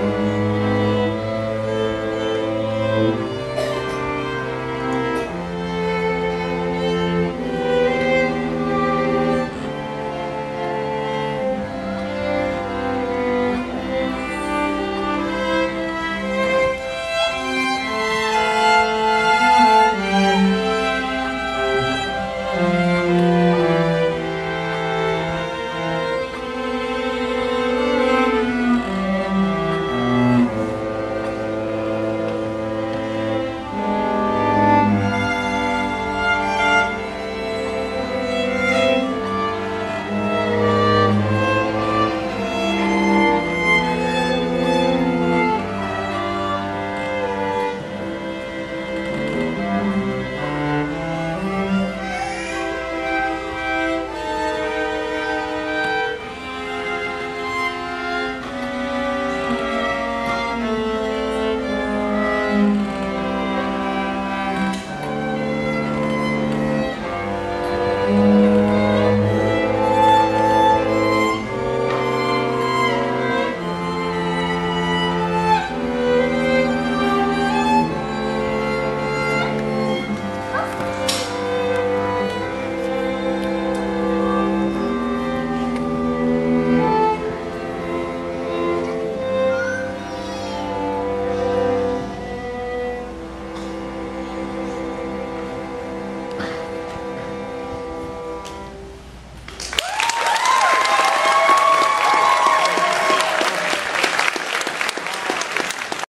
Amen.